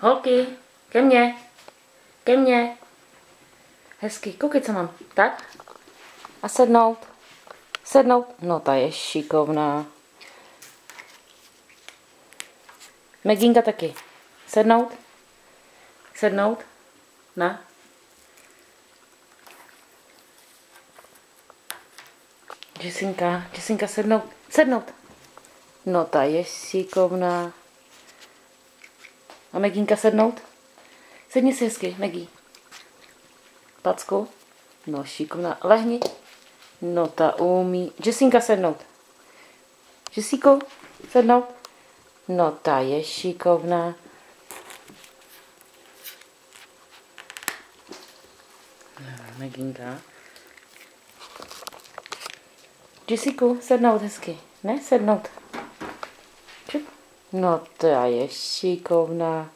Holky, ke mně. Ke mně. Hezky, koukej, co mám. Tak. A sednout. Sednout. No, ta je šikovná. Meginka taky. Sednout. Sednout. Na. Jessinka, Jessinka, sednout. Sednout. No, ta je šikovná. A Meginka sednout? Sedni si hezky, Megi. Packu. No, šikovná. Lehni. No, ta umí. Jessinka sednout. Jessiko, sednout. No, ta je šikovná. Meginka. Jessiku, sednout hezky. Ne, sednout. Čup. No, ta je šikovná.